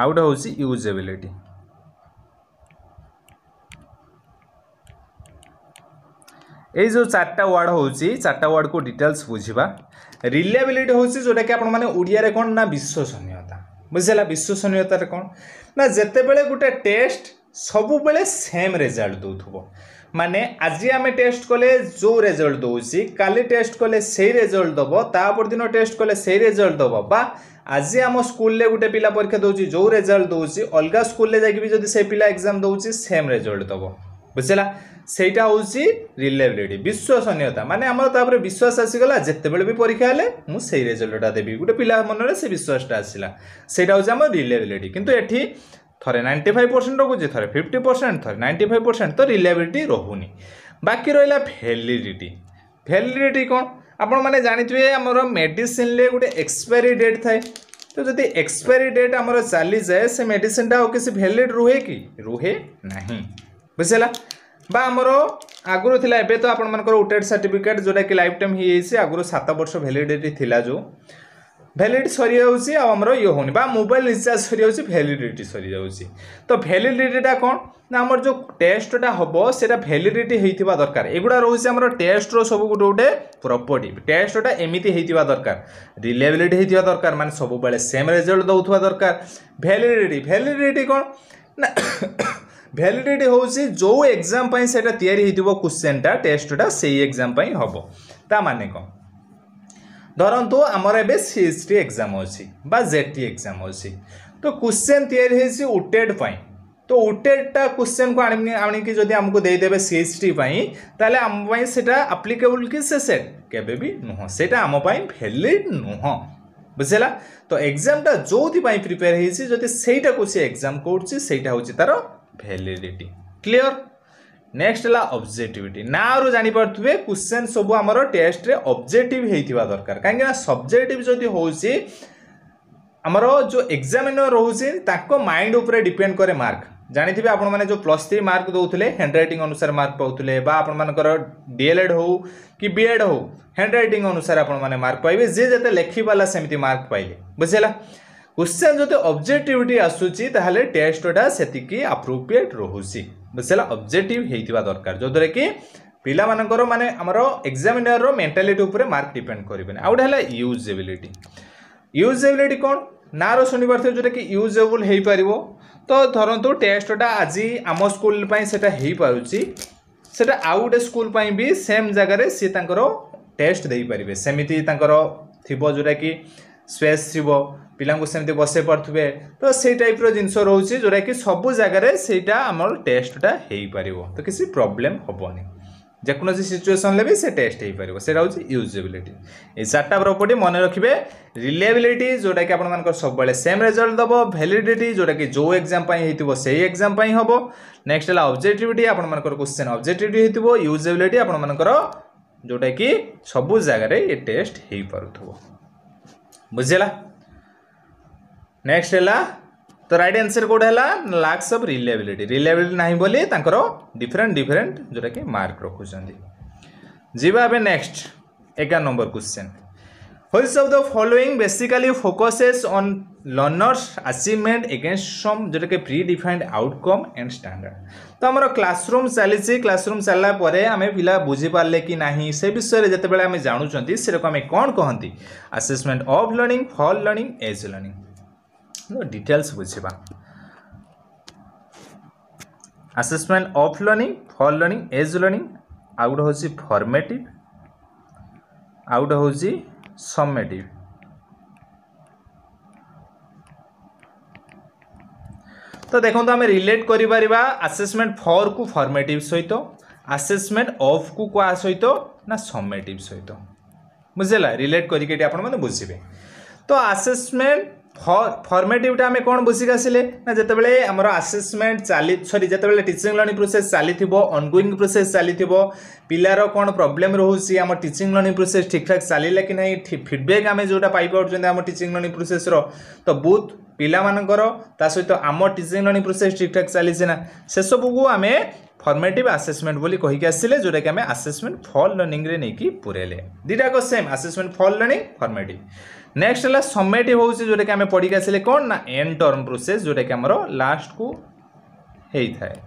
ଆଉ ଗୋଟେ ହେଉଛି ୟୁଜେବିଲିଟି এই যে চারটা ওয়ার্ড হচ্ছে চারটা ওয়ার্ড কু ডিটেলস বুঝবা রিলেবিলিটি হচ্ছে যেটাকি আপনার মানে ওড়িয়ার কোণ না বিশ্বসনীয়তা বুঝলা বিশ্বসনীয়তার কোণ না যেতবে গোটে টেস্ট ସବୁବେଳେ ସେମ୍ ରେଜଲ୍ଟ ଦେଉଥିବ ମାନେ ଆଜି ଆମେ ଟେଷ୍ଟ କଲେ ଯେଉଁ ରେଜଲ୍ଟ ଦେଉଛି କାଲି ଟେଷ୍ଟ କଲେ ସେଇ ରେଜଲ୍ଟ ଦେବ ତା ପରଦିନ ଟେଷ୍ଟ କଲେ ସେଇ ରେଜଲ୍ଟ ଦେବ ବା ଆଜି ଆମ ସ୍କୁଲରେ ଗୋଟେ ପିଲା ପରୀକ୍ଷା ଦେଉଛି ଯେଉଁ ରେଜଲ୍ଟ ଦେଉଛି ଅଲଗା ସ୍କୁଲରେ ଯାଇକି ବି ଯଦି ସେ ପିଲା ଏକ୍ଜାମ୍ ଦେଉଛି ସେମ୍ ରେଜଲ୍ଟ ଦେବ ବୁଝିଲା ସେଇଟା ହେଉଛି ରିଲେବିଲିଟି ବିଶ୍ୱସନୀୟତା ମାନେ ଆମର ତାପରେ ବିଶ୍ୱାସ ଆସିଗଲା ଯେତେବେଳେ ବି ପରୀକ୍ଷା ହେଲେ ମୁଁ ସେଇ ରେଜଲ୍ଟଟା ଦେବି ଗୋଟେ ପିଲା ମନରେ ସେ ବିଶ୍ୱାସଟା ଆସିଲା ସେଇଟା ହେଉଛି ଆମର ରିଲେବିଲିଟି କିନ୍ତୁ ଏଠି ଥରେ ନାଇଣ୍ଟି ଫାଇଭ୍ ପରସେଣ୍ଟ ରଖୁଛି ଥରେ ଫିଫ୍ଟି ପରସେଣ୍ଟ ଥରେ ନାଇଣ୍ଟି ଫାଇଭ୍ ପରସେଣ୍ଟ ତ ରିଲାଏବିଲିଟି ରହୁନି ବାକି ରହିଲା ଭ୍ୟାଲିଡ଼ିଟି ଭ୍ୟାଲିଡ଼ିଟି କ'ଣ ଆପଣମାନେ ଜାଣିଥିବେ ଆମର ମେଡ଼ିସିନରେ ଗୋଟେ ଏକ୍ସପାୟରି ଡେଟ୍ ଥାଏ ତ ଯଦି ଏକ୍ସପାୟରି ଡେଟ୍ ଆମର ଚାଲିଯାଏ ସେ ମେଡ଼ିସିନଟା ଆଉ କିଛି ଭ୍ୟାଲିଡ଼ ରୁହେ କି ରୁହେ ନାହିଁ ବୁଝିହେଲା বা আমার আগর লা এবে তো আপনার ওটেড সার্টিফিকেট যেটা কি লাইফ টাইম হয়ে যাই আগর সাত বর্ষ ভ্যালিডিটি লা ভ্যালিডিটি সরিযাচ্ছে আমার ইয়ে হোনি বা মোবাইল রিচার্জ সরিযাচ্ছে ভ্যালিডিটি সরিযাচ্ছে তো ভ্যালিডিটিটা কোণ না আমার যে টেস্টটা হব সেটা ভ্যালিডিটি হয়ে দরকার এগুলা রয়েছে আমার টেস্টর সব গোটে গোটে প্রপর্টি টেস্টটা এমিতি হয়ে দরকার রিলেবিলিটি হয়ে দরকার মানে সবুলে সেম রেজল্ট দেওয়া দরকার ভ্যালিডিটি ভ্যালিডিটি কোণ না ভ্যালিডিটি হচ্ছে যে এক্সাম সেটা তৈরি হয়ে কোশ্চেনটা টেস্টটা সেই এক্সাম হব তা মানে কম ଧରନ୍ତୁ ଆମର ଏବେ ସି ଏସ୍ ଟି ଏକ୍ଜାମ୍ ଅଛି ବା ଜେଟ୍ ଟି ଏକ୍ଜାମ୍ ଅଛି ତ କୋଶ୍ଚେନ୍ ତିଆରି ହେଇଛି ପାଇଁ তো ওটেডটা কোশ্চেনকু আনি আনিকি যদি আমাকে দেইদেবে সিএসটি পাই তাহলে আম পাই সেটা আপ্লিকেবল কি সে সেট কেবে বি নুহ সেটা আম ভ্যালিড নুহ বুঝলা তো এক্সামটা যোদি প্রিপেয়ার হয়েছি যদি সেইটাকু সে এক্সাম করছি সেইটা হচ্ছে তার ভ্যালিডিটি ক্লিয়ার नेक्स्ट है अब्जेक्टिविटी ना रू जानपे क्वेश्चन सब आम टेस्ट अब्जेक्टिव होता दरकार कहीं सब्जेक्ट जो हूँ आमर जो एक्जामिनर रोचे माइंड उपर डिपेड कै मार्क जानी आप जो प्लस थ्री मार्क दौले हैंड रईटिंग अनुसार मार्क पाते आपर डीएलएड हो कि बीएड हो हैंड रईटिंग अनुसार आप मार्क पाइबे जे जे लेखिपाला सेमती मार्क पाइले बुझेगा কোশ্চেন যদি অবজেক্টিভিটি আসুচি তাহলে টেস্টটা সেতিকি আপ্রোপ্রিয়েট রহুচি বুঝলা অবজেক্টিভ হয়েছে দরকার যদ্বারা কি ପିଲାମାନଙ୍କର ମାନେ ଆମର ଏକ୍ଜାମିନରର ମେଣ୍ଟାଲିଟି ଉପରେ ମାର୍କ ଡିପେଣ୍ଡ କରିବେନି ଆଉ ଗୋଟେ ହେଲା ୟୁଜେବିଲିଟି ୟୁଜେବିଲିଟି କ'ଣ ନାଁର ଶୁଣିପାରୁଥିବେ ଯେଉଁଟାକି ୟୁଜେବୁଲ୍ ହେଇପାରିବ ତ ଧରନ୍ତୁ ଟେଷ୍ଟଟା ଆଜି ଆମ ସ୍କୁଲ ପାଇଁ ସେଇଟା ହେଇପାରୁଛି ସେଇଟା ଆଉ ଗୋଟେ ସ୍କୁଲ ପାଇଁ ବି ସେମ୍ ଜାଗାରେ ସିଏ ତାଙ୍କର ଟେଷ୍ଟ ଦେଇପାରିବେ ସେମିତି ତାଙ୍କର ଥିବ ଯେଉଁଟାକି ସ୍ପେସ୍ ଥିବ ପିଲାଙ୍କୁ ସେମିତି ବସେଇ ପାରୁଥିବେ ତ ସେଇ ଟାଇପ୍ର ଜିନିଷ ରହୁଛି ଯେଉଁଟାକି ସବୁ ଜାଗାରେ ସେଇଟା ଆମର ଟେଷ୍ଟଟା ହେଇପାରିବ ତ କିଛି ପ୍ରୋବ୍ଲେମ୍ ହେବନି ଯେକୌଣସି ସିଚୁଏସନ୍ରେ ବି ସେ ଟେଷ୍ଟ ହେଇପାରିବ ସେଇଟା ହେଉଛି ୟୁଜେବିଲିଟି ଏ ଚାରିଟା ପ୍ରପର୍ଟି ମନେ ରଖିବେ ରିଲେବିଲିଟି ଯେଉଁଟାକି ଆପଣମାନଙ୍କର ସବୁବେଳେ ସେମ୍ ରେଜଲ୍ଟ ଦେବ ଭ୍ୟାଲିଡିଟି ଯେଉଁଟାକି ଯେଉଁ ଏକ୍ଜାମ୍ ପାଇଁ ହେଇଥିବ ସେଇ ଏକ୍ଜାମ୍ ପାଇଁ ହେବ ନେକ୍ସଟ ହେଲା ଅବଜେକ୍ଟିଭିଟି ଆପଣମାନଙ୍କର କୋଶ୍ଚିନ୍ ଅବଜେକ୍ଟିଭିଟି ହେଇଥିବ ୟୁଜେବିଲିଟି ଆପଣମାନଙ୍କର ଯେଉଁଟାକି ସବୁ ଜାଗାରେ ଏ ଟେଷ୍ଟ ହେଇପାରୁଥିବ ବୁଝିଲା ନେକ୍ସଟ ହେଲା ତ ରାଇଟ୍ ଆନ୍ସର କେଉଁଟା ହେଲା ଲାକ୍ସ ଅଫ୍ ରିଲାଏବିଲିଟି ରିଲାଏବିଲିଟି ନାହିଁ ବୋଲି ତାଙ୍କର ଡିଫରେଣ୍ଟ ଡିଫରେଣ୍ଟ ଯେଉଁଟାକି ମାର୍କ ରଖୁଛନ୍ତି ଯିବା ଏବେ ନେକ୍ସଟ ଏଗାର number question which of the following basically focuses on learners achievement against some যেটাকে predefined outcome and standard তো আমার ক্লাসরুম চালিছি ক্লাসরুম চালা পরে আমি পিলা বুঝিপারলে কি না সে বিষয়ে যেতবে আমি জাণুচার সেরকম আমি কণ কহতি assessment of learning for learning as learning details ବୁଝିବା assessment of learning for learning as learning ଆଉ ଗୋଟେ ହେଉଛି ଫର୍ମେଟିଭ୍ ଆଉ ଗୋଟେ ହେଉଛି ସମେଟିଭ୍ ତ ଦେଖନ୍ତୁ ଆମେ ରିଲେଟ୍ କରିପାରିବା ଆସେସମେଣ୍ଟ ଫର୍କୁ ଫର୍ମେଟିଭ୍ ସହିତ ଆସେସମେଣ୍ଟ ଅଫ୍କୁ କୁହା ସହିତ ନା ସମେଟିଭ୍ ସହିତ ବୁଝିଲା ରିଲେଟ୍ କରିକି ଏଠି ଆପଣମାନେ ବୁଝିବେ ତ ଆସେସମେଣ୍ଟ ଫର୍ମେଟିଭ୍ଟା ଆମେ କ'ଣ ବୁଝିକି ଆସିଲେ ନା ଯେତେବେଳେ ଆମର ଆସେସମେଣ୍ଟ ଚାଲି ସରି ଯେତେବେଳେ ଟିଚିଂ ଲର୍ଣ୍ଣିଂ ପ୍ରୋସେସ୍ ଚାଲିଥିବ ଅନଗୋଇଂ ପ୍ରୋସେସ୍ ଚାଲିଥିବ ପିଲାର କ'ଣ ପ୍ରୋବ୍ଲେମ୍ ରହୁଛି ଆମ ଟିଚିଂ ଲର୍ଣ୍ଣିଂ ପ୍ରୋସେସ୍ ଠିକ୍ଠାକ୍ ଚାଲିଲା କି ନାହିଁ ଫିଡ଼ବ୍ୟାକ୍ ଆମେ ଯେଉଁଟା ପାଇପାରୁଛନ୍ତି ଆମ ଟିଚିଂ ଲର୍ଣ୍ଣିଂ ପ୍ରୋସେସ୍ର ତ ବହୁତ ପିଲାମାନଙ୍କର ତା ସହିତ ଆମ ଟିଚିଂ ଲର୍ଣ୍ଣିଂ ପ୍ରୋସେସ୍ ଠିକ୍ଠାକ୍ ଚାଲିଛି ନା ସେସବୁକୁ ଆମେ ଫର୍ମେଟିଭ୍ ଆସେସମେଣ୍ଟ ବୋଲି କହିକି ଆସିଲେ ଯେଉଁଟାକି ଆମେ ଆସେସମେଣ୍ଟ ଫଲ୍ ଲର୍ଣ୍ଣିଂରେ ନେଇକି ପୁରେଇଲେ ଦୁଇଟାକ same assessment for learning formative next হল সমেটিভ হচ্ছে যেটাকি আমি পড়ি আসলে কোণ না এন্ড টর্ম প্রোসেস যেটাকি আমার লাস্ট কু হয়ে থাকে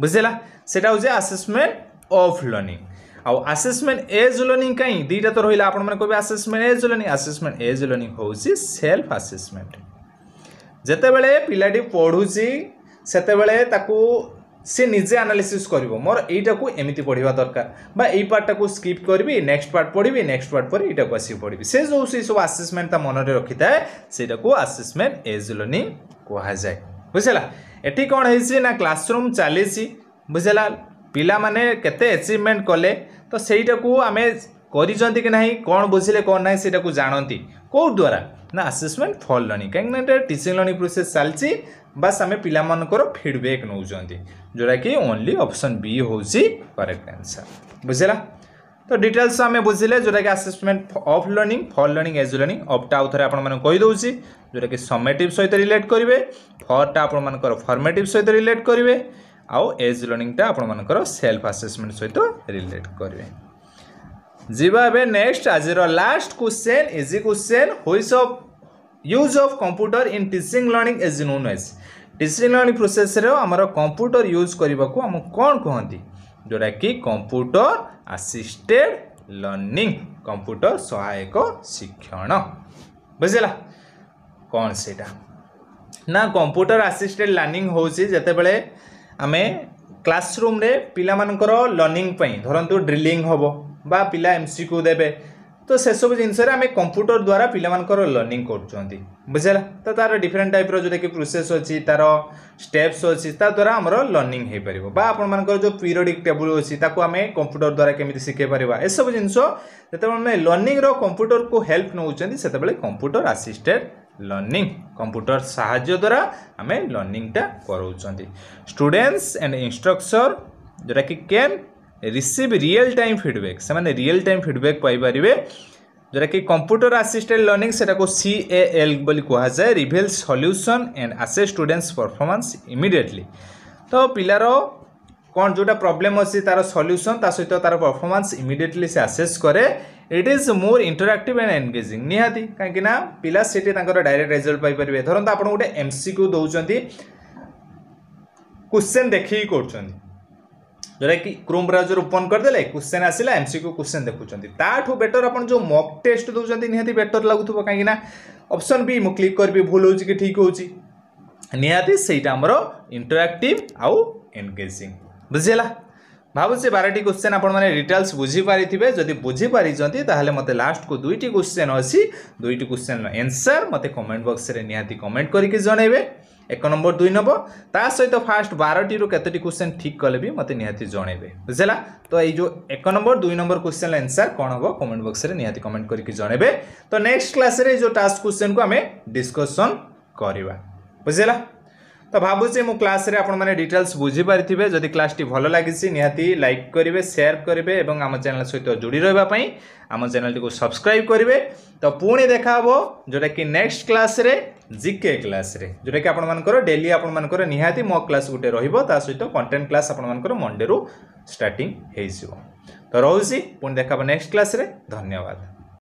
বুঝলা সেটা হচ্ছে আসেসমেন্ট অফ লর্নিং আউ আসেসমেন্ট এজ লর্নিং কাই দুইটা তো রহিলা আপন মানে কবে assessment as learning assessment as learning হচ্ছে সেলফ আসেসমেন্ট যেতবে পিলাটি পড়ুছি সেতবে তাকে সে নিজে আনালিসিস করব মোর এইটাকু এমিতি পড়া দরকার বা এই পার্টটা স্কিপ করবি নেক্সট পার্ট পড়বি নেক্সট পার্ট পরে এইটাকু আসিকি পড়বি সে যে সেই সব আসেসমেন্ট তা মনে রখি থাকে সেইটাকু আসেসমেন্ট এজ লর্নিং কুহযায় বুঝলা এটি কোণ হয়েছে না ক্লাসরুম চালিছি বুঝলা ପିଲାମାନେ କେତେ ଏଚିଭମେଣ୍ଟ କଲେ ତ ସେଇଟାକୁ ଆମେ କରିଛନ୍ତି କି ନାହିଁ କ'ଣ ବୁଝିଲେ କ'ଣ ନାହିଁ ସେଇଟାକୁ ଜାଣନ୍ତି କେଉଁ ଦ୍ୱାରା ନା ଆସେସମେଣ୍ଟ ଫଲ୍ ଲର୍ଣ୍ଣିଂ କାହିଁକିନା ଏଇଟା ଟିଚିଂ ଲର୍ଣ୍ଣିଂ ପ୍ରୋସେସ୍ ଚାଲିଛି ବାସ୍ ଆମେ ପିଲାମାନଙ୍କର ଫିଡ଼ବ୍ୟାକ୍ ନେଉଛନ୍ତି ଯେଉଁଟାକି ଓନ୍ଲି ଅପସନ୍ ବି ହେଉଛି କରେକ୍ଟ ଆନ୍ସର୍ ବୁଝିଲା ତ ଡିଟେଲ୍ସ ଆମେ ବୁଝିଲେ ଯେଉଁଟାକି assessment of learning for learning as learning ଅପ୍ଟା ଆଉ ଥରେ ଆପଣମାନଙ୍କୁ କହିଦେଉଛି ଯେଉଁଟାକି ସମେଟିଭ୍ ସହିତ ରିଲେଟ୍ କରିବେ ଫର୍ଟା ଆପଣମାନଙ୍କର ଫର୍ମେଟିଭ୍ ସହିତ ରିଲେଟ୍ କରିବେ ଆଉ ଏଜ୍ ଲର୍ଣ୍ଣିଂଟା ଆପଣମାନଙ୍କର ସେଲ୍ଫ ଆସେସମେଣ୍ଟ ସହିତ ରିଲେଟ୍ କରିବେ ଯିବା ଏବେ ନେକ୍ସଟ ଆଜିର last question is question which of use of computer in teaching learning is known as decision learning ପ୍ରୋସେସ୍ରେ ଆମର କମ୍ପ୍ୟୁଟର ୟୁଜ୍ କରିବାକୁ ଆମକୁ କ'ଣ କୁହନ୍ତି ଯେଉଁଟାକି କମ୍ପ୍ୟୁଟର ଆସିଷ୍ଟେଡ଼ ଲର୍ଣ୍ଣିଂ କମ୍ପ୍ୟୁଟର ସହାୟକ ଶିକ୍ଷଣ ବୁଝିଲା କ'ଣ ସେଇଟା ନା କମ୍ପ୍ୟୁଟର ଆସିଷ୍ଟେଡ଼ ଲର୍ଣ୍ଣିଂ ହେଉଛି ଯେତେବେଳେ ଆମେ କ୍ଲାସରୁମ୍ରେ ପିଲାମାନଙ୍କର ଲର୍ଣ୍ଣିଂ ପାଇଁ ଧରନ୍ତୁ ଡ୍ରିଲିଂ ହେବ ବା ପିଲା ଏମ୍ ସି କ୍ୟୁ ଦେବେ तो से सब आम कंप्यूटर द्वारा पाकर लर्णिंग कर तो तार डिफरेन्ट रोटा कि प्रोसेस अच्छी तार स्टेप्स अच्छी ता द्वारा आम लर्णिंग हो पार बा आपर जो पीरियडिक टेबुल अच्छी आम कंप्यूटर द्वारा केमी शिखे पार एस जिनस जो आम लर्निंग्र कंप्यूटर को हेल्प नौ कंप्यूटर आसीस्टेड लर्णिंग कंप्यूटर साहाଯ୍य द्वारा आम लर्निंगटा करूँ स्टूडेंट्स एंड इन्स्ट्रक्चर जोटा कि can receive real time feedback ସେମାନେ ରିଅଲ୍ ଟାଇମ୍ ଫିଡ଼ବ୍ୟାକ୍ ପାଇପାରିବେ ଯେଉଁଟାକି କମ୍ପ୍ୟୁଟର ଆସିଷ୍ଟେଡ଼ ଲର୍ଣ୍ଣିଂ ସେଟାକୁ ସି ଏ ଏଲ୍ ବୋଲି କୁହାଯାଏ reveal solution and assess students performance immediately ତ ପିଲାର କ'ଣ ଯେଉଁଟା ପ୍ରୋବ୍ଲେମ୍ ଅଛି ତା'ର ସଲ୍ୟୁସନ୍ ତା ସହିତ ତା'ର ପରଫର୍ମାନ୍ସ ଇମିଡ଼ିଏଟଲି ସେ ଆସେସ୍ କରେ it is more interactive and engaging ନିହାତି କାହିଁକିନା ପିଲା ସେଠି ତାଙ୍କର ଡାଇରେକ୍ଟ ରେଜଲ୍ଟ ପାଇପାରିବେ ଧରନ୍ତୁ ଆପଣ ଗୋଟେ ଏମ୍ ସି କ୍ୟୁ ଦେଉଛନ୍ତି କୋଶ୍ଚେନ୍ ଦେଖିକି କରୁଛନ୍ତି जोटा कि क्रोम ब्राउजर ओपन करदे क्वेश्चन आसला एमसीक्यू क्वेश्चन देखुं ताठू बेटर आप जो मक टेस्ट दूसरी निहती बेटर लगुव कहीं अप्सन भी मुझ क्लिक करी भूल हो ठीक होती आमर इंटराक्टिव आउ एनगेजिंग बुझेगा ভাবুছি বারটি क्वेश्चन আপনার ডিটেলস বুঝিপারিবে जब বুঝিপারি তাহলে लास्ट को दुईट क्वेश्चन अच्छी दुईट क्वेश्चन एनसर मत মতো बक्स में নিহতি कमेंट करके জনাইবে ଏକ ନମ୍ବର ଦୁଇ ନେବ ତା ସହିତ ଫାଷ୍ଟ ବାରଟିରୁ କେତୋଟି କ୍ୱେଶ୍ଚନ୍ ଠିକ୍ କଲେ ବି ମୋତେ ନିହାତି ଜଣେଇବେ ବୁଝିଲା ତ ଏଇ ଯେଉଁ ଏକ ନମ୍ବର ଦୁଇ ନମ୍ବର କ୍ୱେଶ୍ଚନ୍ ଆନ୍ସର୍ କ'ଣ ହେବ କମେଣ୍ଟ ବକ୍ସରେ ନିହାତି କମେଣ୍ଟ କରିକି ଜଣେଇବେ ତ ନେକ୍ସଟ କ୍ଲାସରେ ଏଇ ଯେଉଁ ଟାସ୍କ କ୍ୱେଶ୍ଚନ୍କୁ ଆମେ ଡିସ୍କସନ୍ କରିବା ବୁଝିଲା তো ভাবুছি মু ক্লাসে আপনার ডিটেলস বুঝিপারিবে যদি ক্লাসটি ভালো লাগিছে নিহতি লাইক করবে সেয়ার করবে এবং আমার চ্যানেল সহ যোড়ি রহবা আম চ্যানেলটি সবসক্রাইব করবে তো পুঁ দেখা হব যেটা কি নেক্সট ক্লাসে জিকে ক্লাসে যেটা কি আপনার ডেলি আপনার নিহতি মো ক্লাস গোটে রহব তা সহ কন্টেন্ট ক্লাস আপনার মন্ডে রু স্টার্টিং হয়ে যাব তো রয়েছি পুঁ দেখা হব নেক্সট ক্লাসে ধন্যবাদ